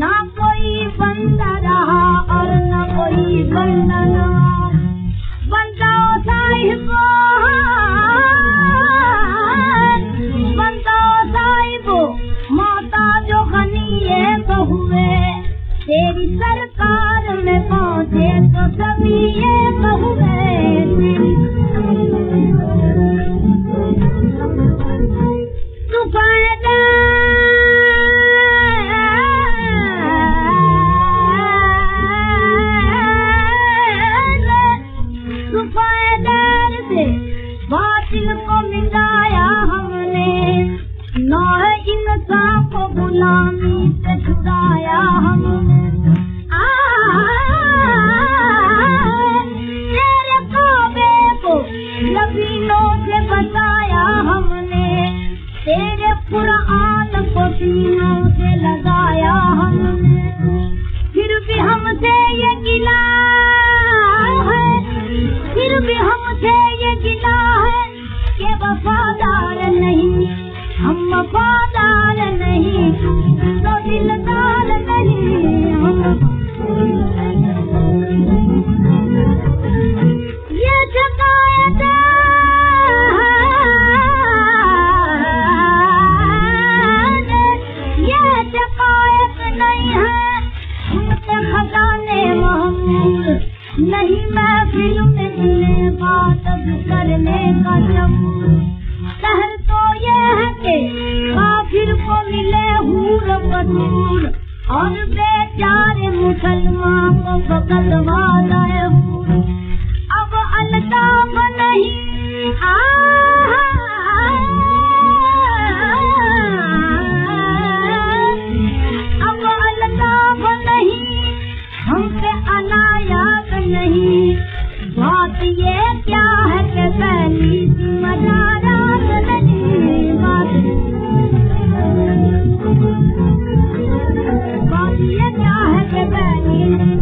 ना कोई बंदा रहा और ना कोई बंधन बंदा साई को बंदा साहिब माता जो खनी है बहुए हुए तेरी सरकार में पहुँचे तो सभी ये कुरान को सीनों से लगाया हमने। फिर भी हमसे ये गिला है। फिर भी हम बतूल और बेचारे मुसलमान को पकड़वा रहे अब अलताफ नहीं आ, अब अलताफ नहीं हम पे अनायास नहीं। बात ये क्या नहीं Daddy.